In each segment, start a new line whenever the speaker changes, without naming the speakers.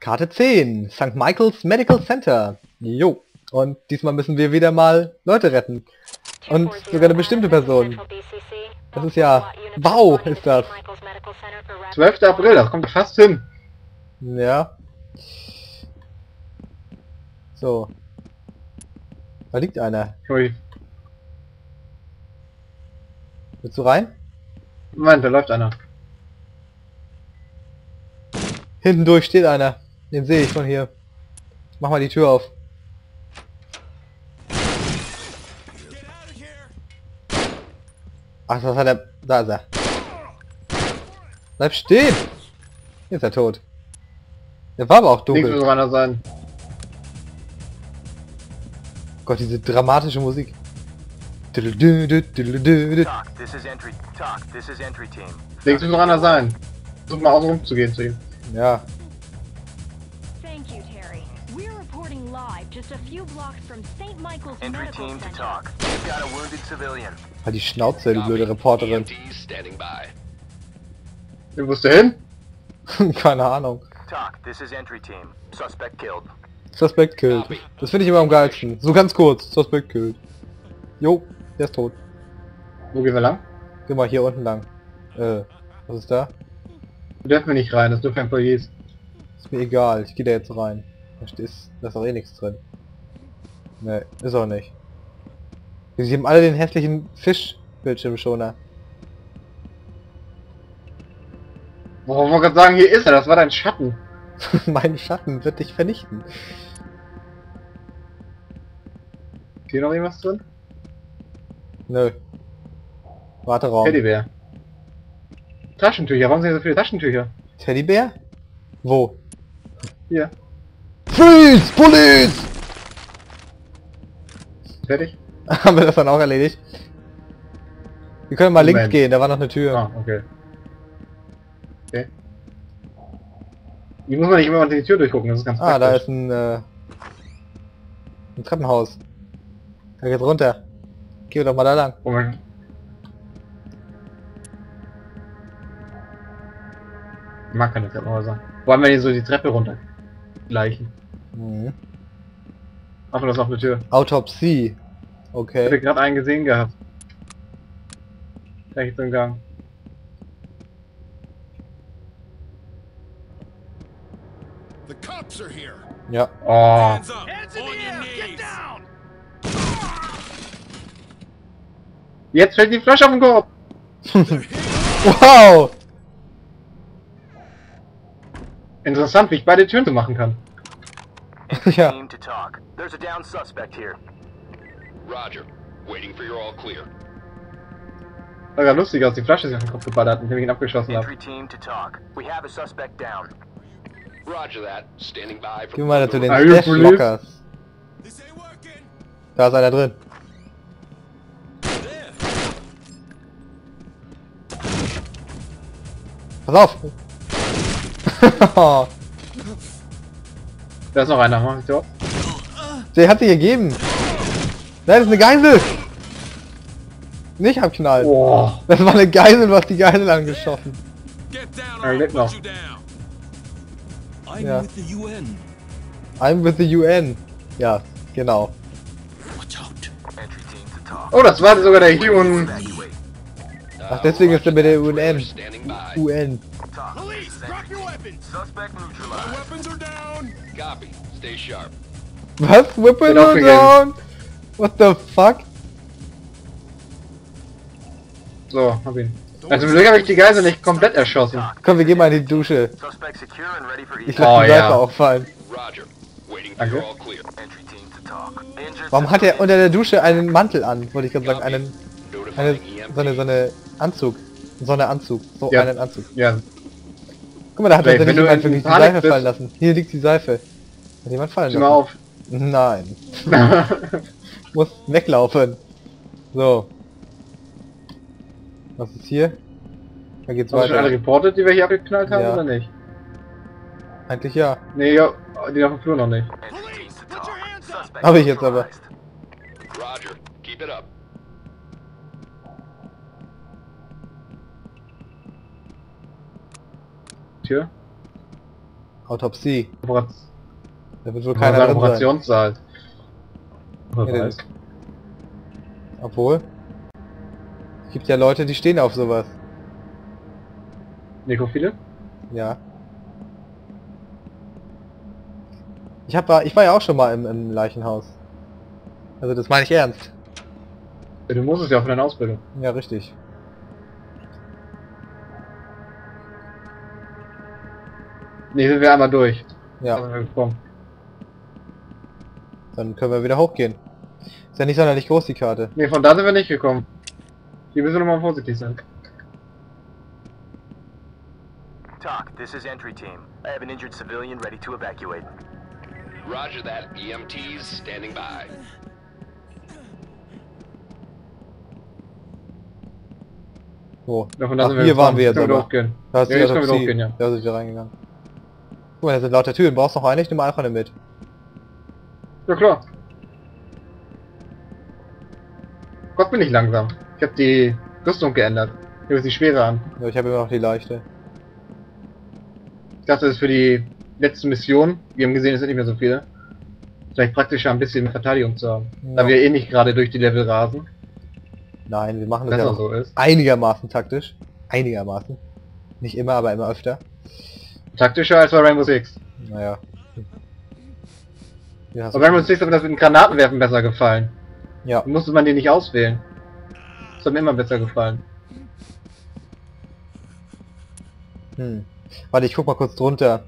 Karte 10, St. Michael's Medical Center. Jo. Und diesmal müssen wir wieder mal Leute retten. Und sogar eine bestimmte Person. Das ist ja... Wow, ist das.
12. April, das kommt fast hin.
Ja. So. Da liegt einer.
Ui.
Willst du rein?
Moment, da läuft einer.
Hinten durch steht einer. Den sehe ich von hier. Mach mal die Tür auf. Ach, was hat er... Da ist er. Bleib stehen! Jetzt ist er tot. Der war aber auch
Links
dunkel.
muss einer sein.
Gott, diese dramatische Musik. Düdelüdü,
Talk, this is entry. Talk, this is entry team.
Links muss einer sein. Versuch mal außen rumzugehen zu ihm.
Ja, halt die Schnauze, die blöde Reporterin.
EMTs standing by.
Wo musst du hin?
Keine Ahnung.
Talk, this is entry team. Suspect killed.
Suspect killed. Das finde ich immer am geilsten. So ganz kurz. Suspect killed. Jo, der ist tot.
Wo gehen wir lang?
Geh mal hier unten lang. Äh, was ist da?
Wir dürfen wir nicht rein, das dürfen Employees.
Ist mir egal, ich gehe da jetzt rein. Da steht, da ist auch eh nichts drin. Ne, ist auch nicht. Sie haben alle den hässlichen Fisch-Bildschirmschoner.
Wo wir gerade sagen, hier ist er, das war dein Schatten.
mein Schatten wird dich vernichten.
Ist hier noch irgendwas drin?
Nö. Warteraum.
Teddybär. Taschentücher, warum sind hier so viele Taschentücher?
Teddybär? Wo?
Hier,
Freeze! Police!
Fertig?
Haben wir das dann auch erledigt? Wir können mal links
Moment.
gehen, da war noch eine Tür.
Ah, okay. Okay. Hier muss man nicht immer unter die Tür durchgucken, das ist ganz
Ah, da ist ein, äh, ein Treppenhaus. Da geht runter. Geh doch mal da lang.
Moment. Ich mag keine Treppenhäuser. Vor allem wenn die so die Treppe runter gleichen.
Mhm.
Ach, und das ist noch eine Tür.
Autopsie.
Ich
Okay.
hatte gerade einen gesehen gehabt. Rechts im Gang.
The cops are here.
Ja.
Oh,
Hands up. Hands in the air. Get down.
jetzt fällt die Flasche auf den Kopf.
Wow!
Interessant, wie ich beide Türen zu machen kann.
Ja.
team to talk. There's a down suspect here.
Roger. Waiting for your all clear.
Sah gerade lustig aus, die Flasche ist auf den Kopf geballert, indem ich ihn abgeschossen habe.
Team to talk. We have a suspect down.
Roger that. Standing by
Geh mal zu den
Are you
Stash
police?
Lockers.
This ain't working.
Da ist einer drin. Pass auf!
Da ist noch einer, mach ich doch.
Der hat sich gegeben. Nein, das ist eine Geisel! Nicht abknallen.
Boah.
Das war eine Geisel, was die Geisel angeschossen.
Er lebt noch.
I'm
Ja.
with the UN.
I'm with the UN. Ja, genau.
Oh, das war sogar der.
Evacuate.
Ach, deswegen ist er mit der UN.
Standing
Talk.
Police, drop your weapons.
Suspect neutralized.
Weapons are down. Copy. Stay sharp.
Was? Weapon
Bin
are
aufgegeben.
down? What the fuck?
So, hab ihn. Also zum Glück habe ich die Geisel nicht komplett erschossen.
Komm, wir gehen mal in die Dusche. Ich lasse
Oh,
die Seife
ja.
auffallen.
Danke.
your all clear.
Entry team to talk. Injured
Warum hat er unter der Dusche einen Mantel an? Wollte ich gerade sagen, einen, eine, so eine, so eine Anzug. So eine Anzug. So
Ja.
einen Anzug.
Ja,
Guck mal, da hat
Ray,
er
du
jemand
in
wirklich die
Panik
Seife
bist-
fallen lassen. Hier liegt die Seife. Hat jemand fallen
sieh mal
lassen?
auf.
Nein. Muss weglaufen. So. Was ist hier? Da geht's
Hast du schon alle
weiter.
reportet, die wir hier abgeknallt haben,
Ja.
oder nicht?
Eigentlich ja.
Nee, ja, die auf dem Flur noch nicht.
Entry team to talk. Suspect
Hab ich jetzt aber.
Roger. Keep it up.
Tür.
Autopsie.
Operation,
Da wird wohl keiner drin sein.
Operationssaal. Wer
Ja,
weiß.
Obwohl. Es gibt ja Leute, die stehen auf sowas.
Nekrophile?
Ja. Ich hab, war- ich war ja auch schon mal im, im Leichenhaus. Also das meine ich ernst.
Ja, du musst es ja für deine Ausbildung.
Ja, richtig.
Nee, sind wir einmal durch.
Ja, dann können wir wieder hochgehen. Ist ja nicht sonderlich groß, die Karte.
Nee, von da sind wir nicht gekommen. Hier müssen wir nochmal vorsichtig sein.
TOC, this is entry team. I have an injured civilian ready to evacuate.
Roger that. EMTs standing by.
Da
Ach, hier waren wir jetzt
Können wir
aber. Da ist
Ja, jetzt können wir hochgehen, ja.
Da sind wir reingegangen. Guck mal, da sind lauter Türen. Brauchst noch eine? Ich nehme einfach eine mit.
Ja klar. Gott bin ich langsam. Ich habe die Rüstung geändert. Ich habe die Schwere an.
Ja, ich habe immer noch die leichte.
Ich dachte, das ist für die letzte Mission. Wir haben gesehen, es sind nicht mehr so viele. Vielleicht praktischer ein bisschen Verteidigung zu haben. Da
Ja.
wir eh nicht gerade durch die Level rasen.
Nein, wir machen das
Das
ja
so ist.
einigermaßen taktisch. Einigermaßen. Nicht immer, aber immer öfter.
Taktischer als bei Rainbow Six.
Naja. Ja,
Bei Rainbow. Six hat mir das mit den Granatenwerfen besser gefallen.
ja.
Da musste man die nicht auswählen. Das hat mir immer besser gefallen.
Hm. Warte, ich guck mal kurz drunter.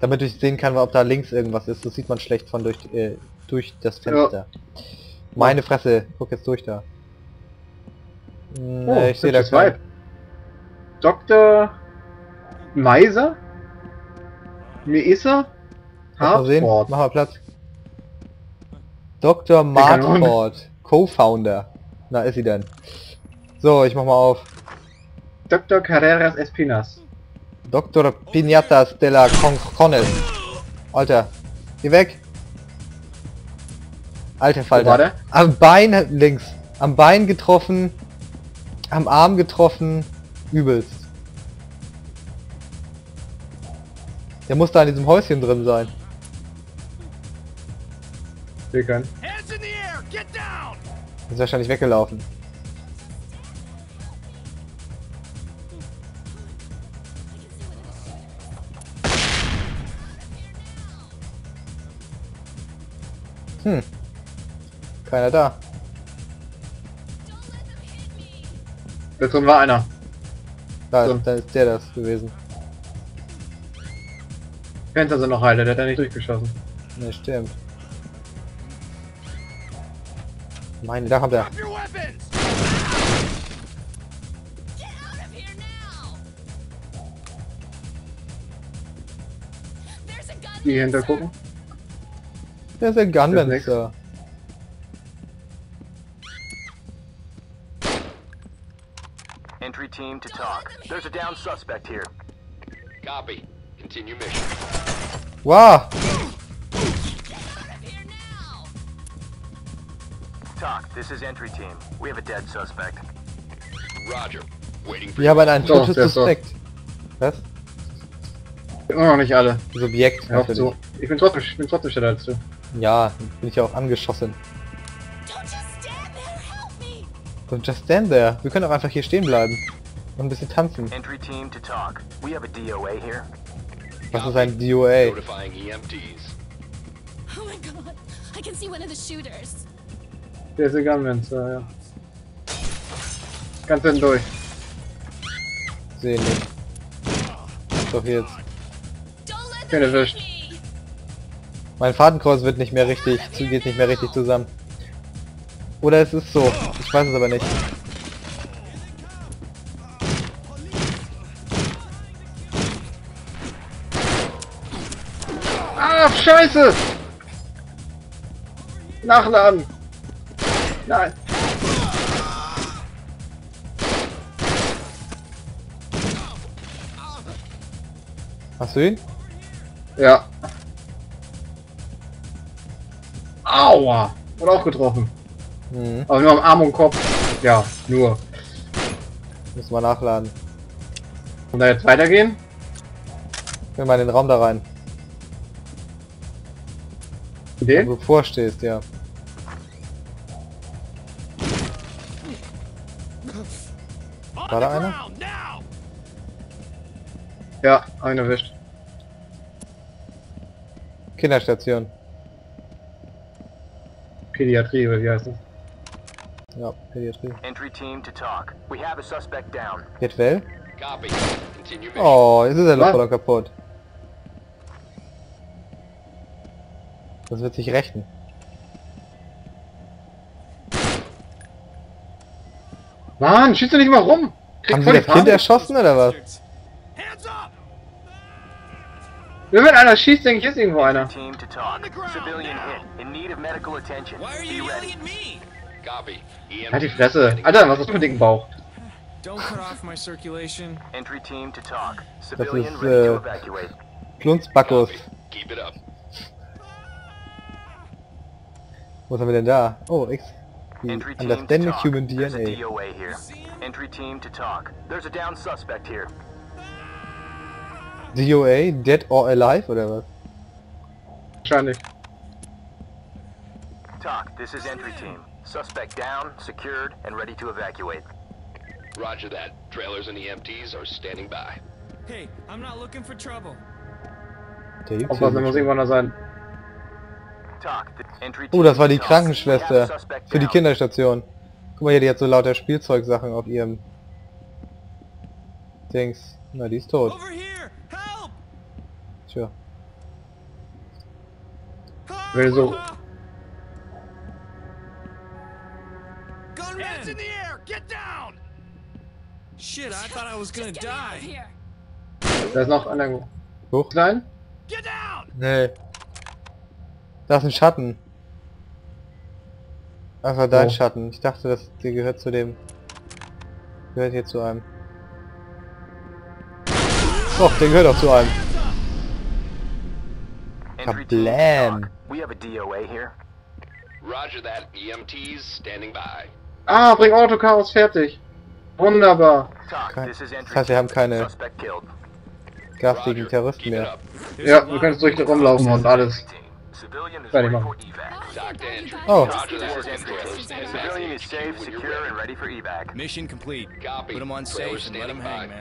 Damit ich sehen kann, ob da links irgendwas ist. Das sieht man schlecht von durch, äh, durch das Fenster. Meine Fresse, guck jetzt durch da. Hm,
Oh,
ich sehe da kein...
Dr. Meiser? Meisa? Hartford.
Mach mal Platz. Dr. Martford, Co-Founder. Na, ist sie denn? So, ich mach mal auf.
Dr. Carreras Espinas.
Dr. Piñatas de la Con Cones. Alter, geh weg. Alter Falter. Am Bein links. Am Bein getroffen. Am Arm getroffen. Übelst. Der muss da in diesem Häuschen drin sein.
Wir können.
Ist wahrscheinlich weggelaufen. Hm. Keiner da.
Da drin war einer.
Da,
So.
da ist der das gewesen.
Fenster sind noch heile, der hat ja nicht durchgeschossen.
Ne, stimmt. Meine, da kommt er.
Die hinter gucken.
Der ist ein
Das ist
Gunmancer.
Entry team to TOC. There's a down suspect here.
Copy. Continue mission.
Wow!
TOC, this is entry team. We have a dead suspect.
Roger. Waiting for
Wir haben einen
so.
Suspekt. Was?
Immer noch nicht alle.
Subjekt.
Ich bin trotzdem, ich bin trotzdem schneller als du.
Ja, bin ich ja auch angeschossen.
Don't just stand there.
Wir können auch einfach hier stehen bleiben. Und ein bisschen tanzen.
Entry team to TOC. We have a DOA here.
Was ist ein DOA?
E.
Oh my god, I can see one of the shooters.
Der ist egal, Mensch, ja, ja. Ganz hinten durch.
Sehen nicht. Doch jetzt.
Them
erwischt.
Mein Fadenkreuz wird nicht mehr richtig, geht nicht mehr richtig zusammen. Oder es ist so. Ich weiß es aber nicht.
Ah, scheiße! Nachladen! Nein!
Hast du ihn?
Ja. Aua! Wurde auch getroffen.
Mhm.
Aber nur am Arm und Kopf. Ja, nur.
Müssen wir nachladen.
Und da jetzt weitergehen?
Geh mal in den Raum da rein.
Idee?
Wo du vorstehst, ja. War da einer?
Ja, einen erwischt.
Kinderstation.
Pädiatrie, oder wie heißt das?
Ja, Pädiatrie.
Entry team to talk. We have a suspect down.
Geht well?
Copy. Continue mission.
Oh, jetzt ist er voll kaputt. Das wird sich rächen.
Mann, schießt doch nicht mal rum! Krieg
Haben sie das Kind erschossen oder was?
Wenn einer schießt, denke ich, ist irgendwo einer.
EMT
Halt die Fresse. Alter, was hast du mit dem Bauch?
Don't cut off my
Was haben wir denn da? Oh, X. Understanding. Human DNA.
DOA here. Entry team to talk. There's a down suspect here.
DOA, Dead or Alive oder was?
Wahrscheinlich.
Talk. This is entry team. Suspect down, secured, and ready to evacuate.
Roger that. Trailers and EMTs are standing by.
Hey, I'm not looking for trouble.
Der
Aufpassen, da
hier.
muss irgendwann noch sein.
Oh, das war die Krankenschwester für die. Kinderstation. Guck mal hier, die hat so lauter Spielzeugsachen auf ihrem Dings. Na, die ist tot. Tja.
Will so.
Gunman! Hands in the air! Get down! Shit, I thought I was gonna die.
Da ist noch einer.
Hoch. Nee. Da ist ein Schatten. Ach, war dein
Wo?
Schatten. Ich dachte, das der gehört zu dem... Gehört hier zu einem. Doch, der gehört auch zu einem. Kablam.
by.
Ah, bring Autochaos fertig. Wunderbar.
Kein- das heißt, wir haben keine garstigen
Roger.
Terroristen mehr.
Ja, du kannst durch rumlaufen und alles.
Team. Civilian is
Fertig
ready
machen.
for evac.
Talk to entry.
Oh.
Roger that.
This is entry
Trailers
team.
standing
Civilian
by.
is safe,
When you're
secure,
ready.
and ready for evac.
Mission complete.
Copy.
Put him on
Trailers
safe and let him
standing
hang,
by.
man.